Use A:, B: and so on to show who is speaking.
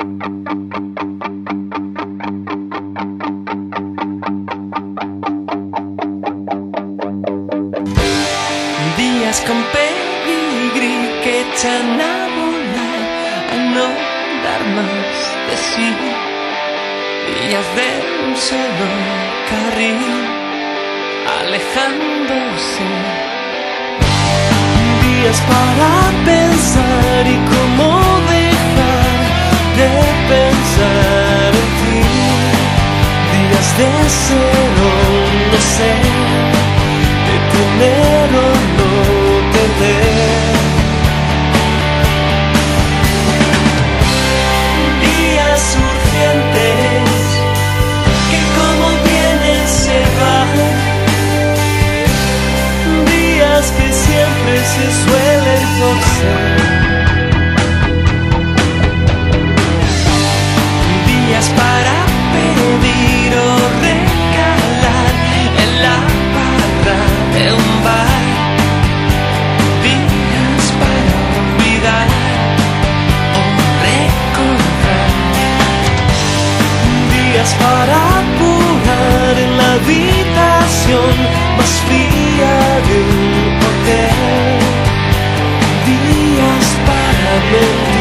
A: Días con pedigrí que echan a volar a no dar más de sí. Días de un solo carril alejándose. Días para pensar y Días de ser o no ser, de tener o no tener. Días urgentes que como vienen se van. Días que siempre se suelen torcer. para jugar en la habitación más fría de un hotel. Días para mentir.